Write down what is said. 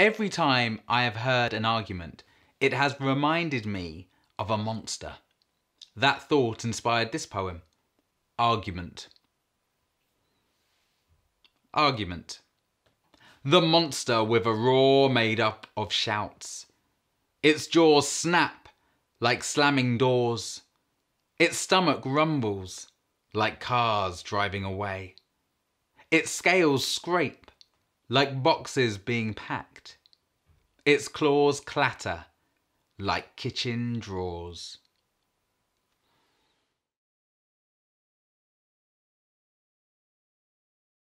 Every time I have heard an argument, it has reminded me of a monster. That thought inspired this poem Argument. Argument. The monster with a roar made up of shouts. Its jaws snap like slamming doors. Its stomach rumbles like cars driving away. Its scales scrape like boxes being packed. Its claws clatter like kitchen drawers.